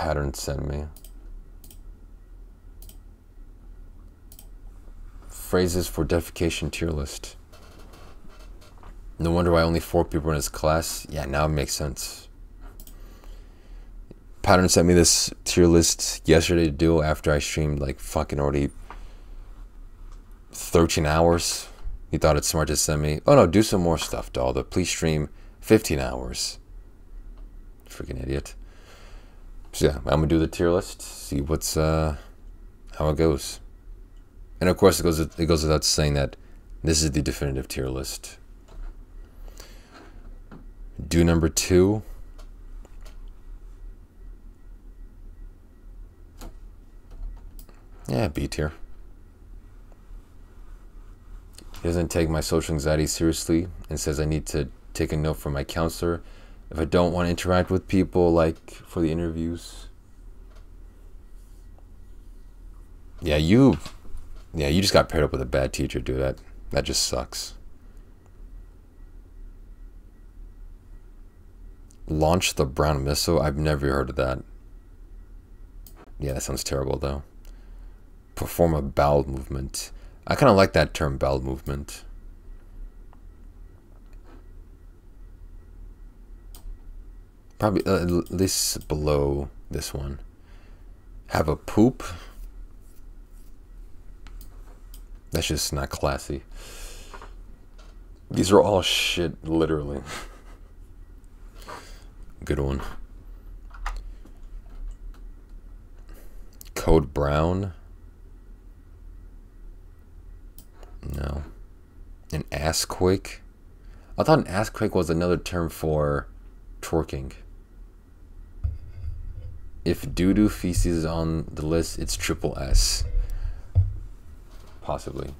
Pattern sent me? Phrases for defecation tier list. No wonder why only four people in his class. Yeah, now it makes sense. Pattern sent me this tier list yesterday to do after I streamed like fucking already 13 hours. He thought it's smart to send me. Oh no, do some more stuff, Dalda. Please stream 15 hours. Freaking idiot. So yeah, I'm gonna do the tier list. See what's uh how it goes. And of course, it goes it goes without saying that this is the definitive tier list. Do number two. Yeah, B tier. He doesn't take my social anxiety seriously and says I need to take a note from my counselor if I don't want to interact with people like for the interviews. Yeah, you yeah, you just got paired up with a bad teacher, dude. That that just sucks. Launch the brown missile? I've never heard of that. Yeah, that sounds terrible though. Perform a bowel movement. I kind of like that term, bowel movement. Probably uh, at least below this one. Have a poop? That's just not classy. These are all shit, literally. Good one. Code Brown. No. An ass quake? I thought an ass quake was another term for twerking. If doo doo feces is on the list, it's triple S. Possibly.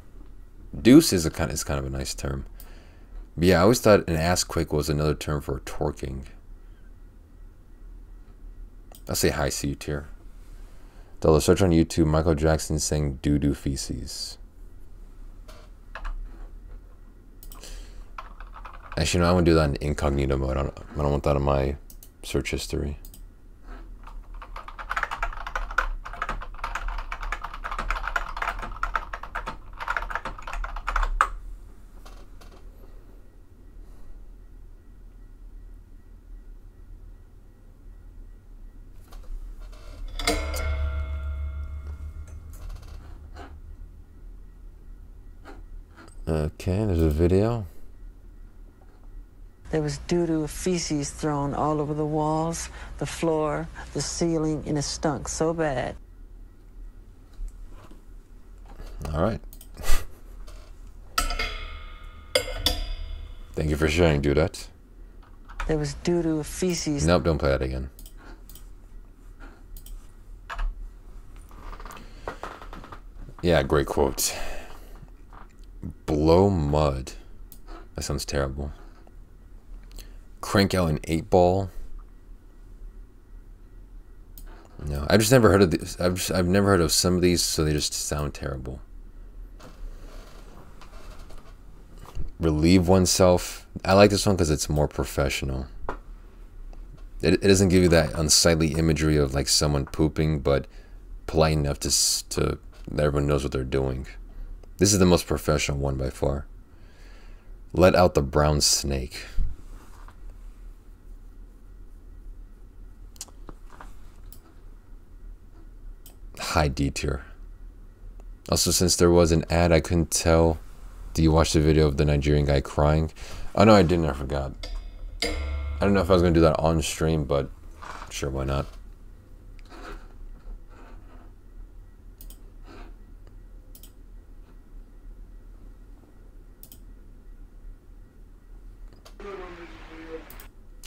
Deuce is a kind of, is kind of a nice term. But yeah, I always thought an ass quake was another term for twerking. I'll say high C tier. Dalda search on YouTube Michael Jackson saying doo doo feces. Actually, no, I want to do that in incognito mode. I don't, I don't want that in my search history. Okay, there's a video. There was doo-doo feces thrown all over the walls, the floor, the ceiling, and it stunk so bad. All right. Thank you for sharing, Dudette. There was doo-doo feces. Nope, don't play that again. Yeah, great quote. Blow mud. That sounds terrible. Crank out an eight ball. No, I've just never heard of these. I've just, I've never heard of some of these, so they just sound terrible. Relieve oneself. I like this one because it's more professional. It, it doesn't give you that unsightly imagery of like someone pooping, but polite enough to to everyone knows what they're doing. This is the most professional one by far. Let out the brown snake. High D tier. Also, since there was an ad, I couldn't tell. Do you watch the video of the Nigerian guy crying? Oh no, I didn't. I forgot. I don't know if I was gonna do that on stream, but sure, why not?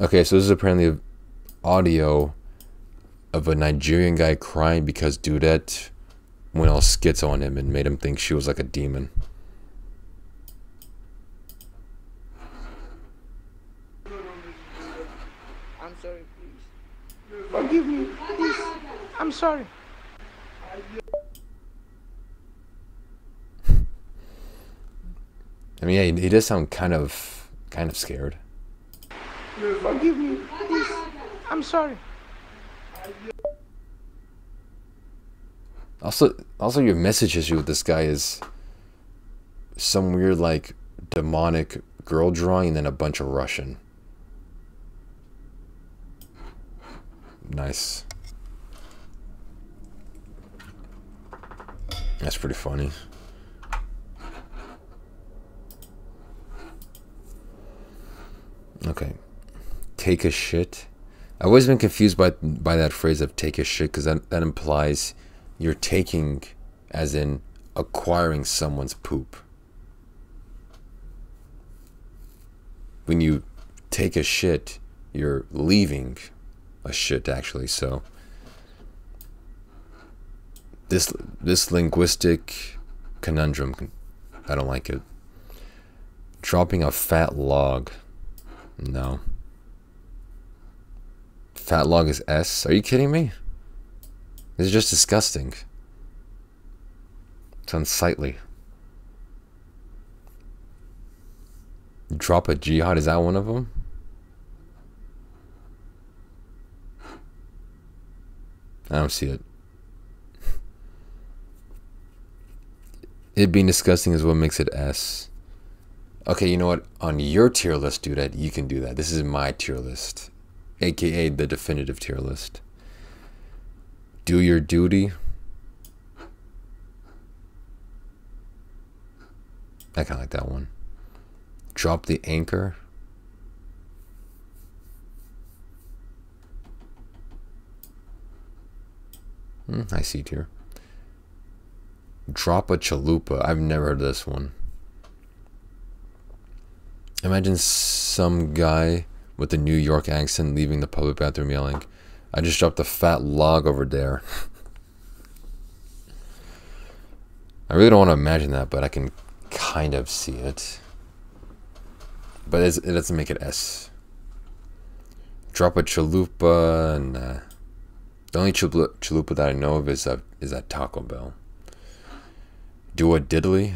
Okay, so this is apparently audio of a Nigerian guy crying because Dudette went all skits on him and made him think she was like a demon. I'm sorry, please. Forgive me, please. I'm sorry. I mean, yeah, he, he does sound kind of, kind of scared. Forgive me, please. I'm sorry. Also, also your message issue with this guy is some weird like demonic girl drawing and then a bunch of Russian. Nice. That's pretty funny. Okay. Take a shit. I've always been confused by by that phrase of take a shit because that, that implies you're taking as in acquiring someone's poop. When you take a shit, you're leaving a shit actually, so this this linguistic conundrum I don't like it. Dropping a fat log. No. Fat log is S? Are you kidding me? This is just disgusting. It's unsightly. Drop a jihad, is that one of them? I don't see it. It being disgusting is what makes it S. Okay, you know what? On your tier list, do that. You can do that. This is my tier list, aka the definitive tier list. Do your duty. I kind of like that one. Drop the anchor. Hmm, I see it here. Drop a chalupa. I've never heard of this one. Imagine some guy with a New York accent leaving the public bathroom yelling, I just dropped a fat log over there. I really don't want to imagine that, but I can kind of see it. But it doesn't make it S. Drop a chalupa, and uh, the only chalupa, chalupa that I know of is, a, is at Taco Bell. Do a diddly.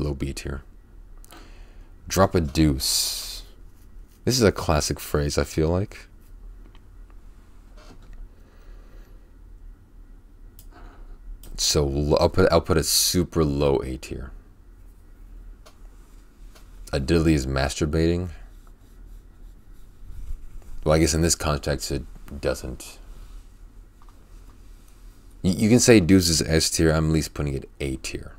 Low beat here. Drop a deuce. This is a classic phrase, I feel like. So I'll put I'll put a super low A tier. A diddly is masturbating. Well, I guess in this context it doesn't. You, you can say deuce is S tier. I'm at least putting it A tier.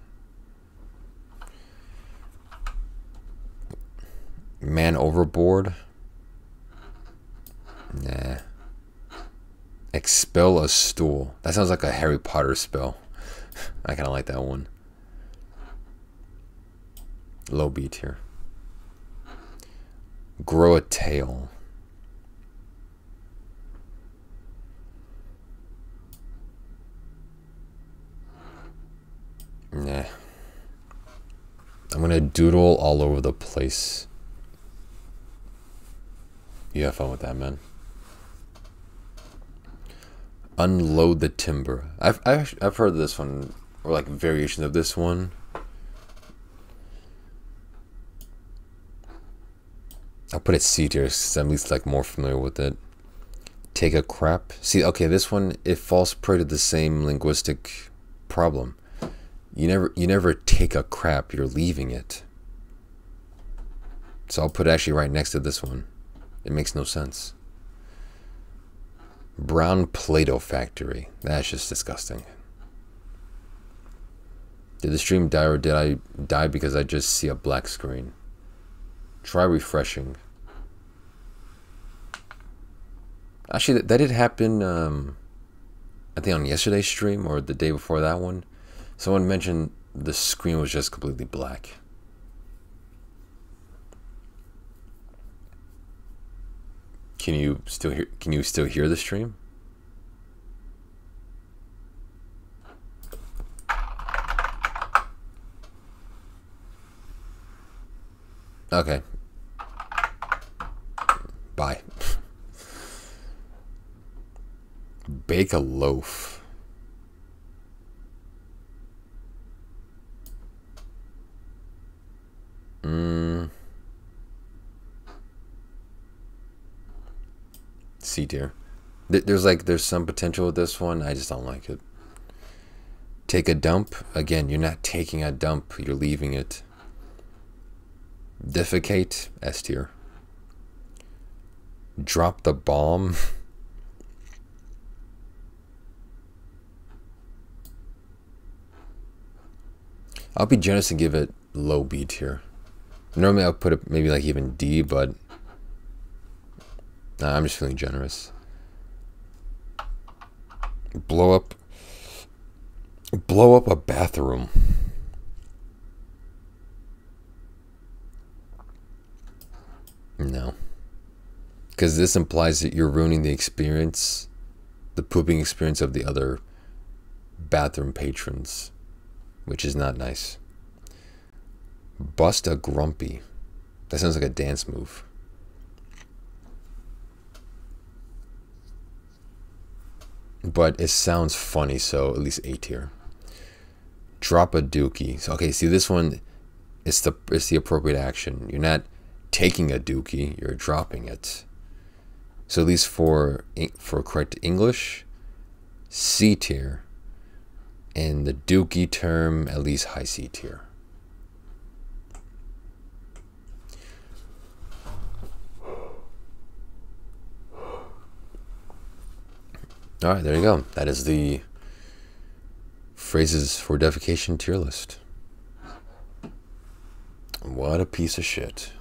Man overboard. Nah. Expel a stool. That sounds like a Harry Potter spell. I kind of like that one. Low beat here. Grow a tail. Nah. I'm gonna doodle all over the place. You have fun with that, man. Unload the timber. I've I've heard this one or like variations of this one. I'll put it C tier because I'm at least like more familiar with it. Take a crap. See, okay, this one it falls prey to the same linguistic problem. You never you never take a crap, you're leaving it. So I'll put it actually right next to this one. It makes no sense. Brown Play-Doh factory. That's just disgusting. Did the stream die or did I die because I just see a black screen? Try refreshing. Actually, that, that did happen, um, I think on yesterday's stream or the day before that one. Someone mentioned the screen was just completely black. Can you still hear can you still hear the stream? Okay. Bye. Bake a loaf. Mm. C tier. There's like there's some potential with this one. I just don't like it. Take a dump. Again, you're not taking a dump. You're leaving it. Defecate. S tier. Drop the bomb. I'll be generous and give it low B tier. Normally I'll put it maybe like even D, but nah, I'm just feeling generous. Blow up blow up a bathroom. No. Because this implies that you're ruining the experience, the pooping experience of the other bathroom patrons, which is not nice. Bust a grumpy. That sounds like a dance move. But it sounds funny, so at least A tier. Drop a dookie. So, okay, see this one it's the it's the appropriate action. You're not taking a dookie, you're dropping it. So at least for for correct English, C tier. And the dookie term, at least high C tier. All right, there you go. That is the phrases for defecation tier list. What a piece of shit.